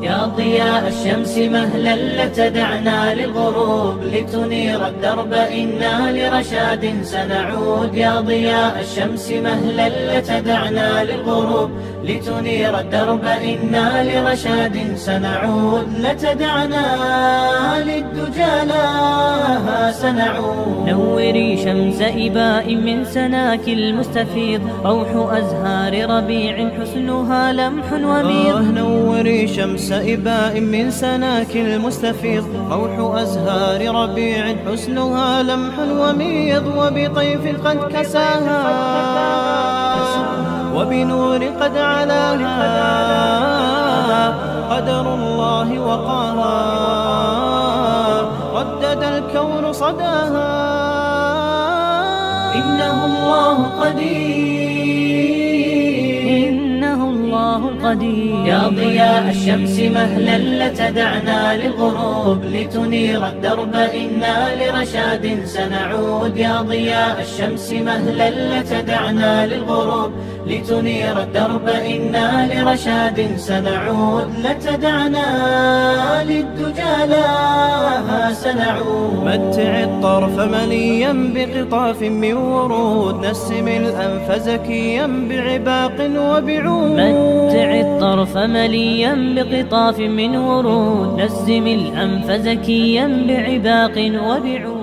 يا ضياء الشمس مهلا لتدعنا للغروب لتنير الدرب إنا لرشاد سنعود. يا ضياء الشمس مهلا لتدعنا للغروب لتنير الدرب إنا لرشاد سنعود. لتدعنا للدجى لها سنعود. نوري شمس إباء من سناك المستفيض روح أزهار ربيع حسنها لمح وميض. آه شمس إباء من سناك المستفيض روح أزهار ربيع حسنها لمح وميض وبطيف قد كساها وبنور قد علاها قدر الله وقاها ردد الكون صداها. إنه الله قدير. القدير يا ضياء الشمس مهلا لتدعنا للغروب لتنير الدرب إنا لرشاد سنعود. يا ضياء الشمس مهلا لتدعنا للغروب لتنير الدرب إنا لرشاد سنعود. لتدعنا للدجى لها سنعود. متع الطرف مليا بقطاف من ورود. نسم الأنف زكيا بعباق وبعود. متع الطرف مليا بقطاف من ورود. نسم الأنف زكيا بعباق وبعود.